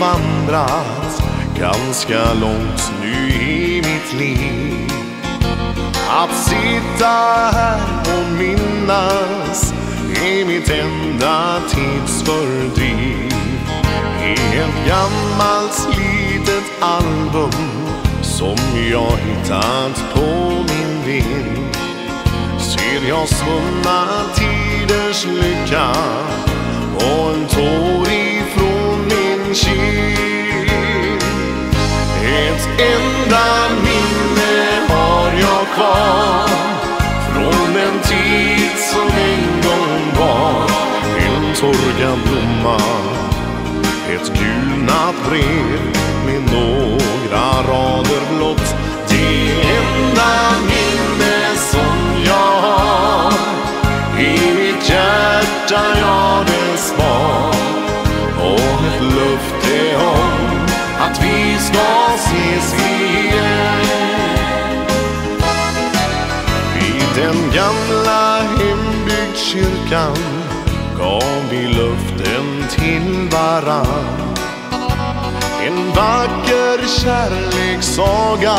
vandrat ganska långt nu i mitt liv. Att sitta här och minnas är mitt enda tidsfördriv. I ett gammalt slitet album som jag hittat på min vind ser jag svunna tiders lycka och en tår enda minne har jag kvar. Från den tid som en gång var en torkad blomma, ett gulnat brev med några rader blott. Det enda minne som jag har i mitt hjärta, jag det svar. Och ett löfte om att vi ska hembygdskyrkan gav vi löften till varann. En vacker kärlekssaga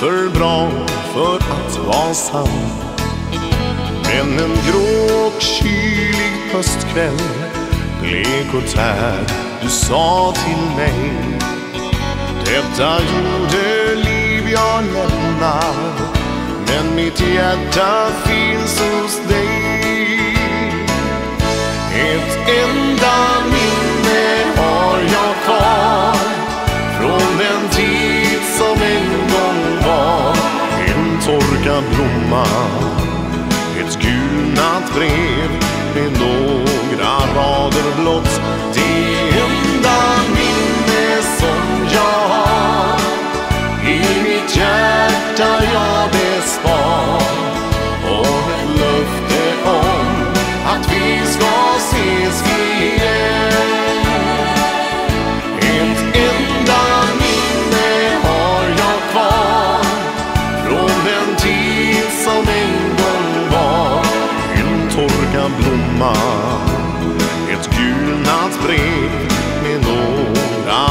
för bra för att vara sann. Men en grå och kylig höstkväll blek och tär du sa till mig Detta gjorde liv jag lämnar mitt hjärta finns hos dig. Ett enda minne har jag kvar Från den tid som en gång var En torkad blomma. Ett gulnat brev med några blomma. Ett gulnat brev med några